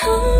home.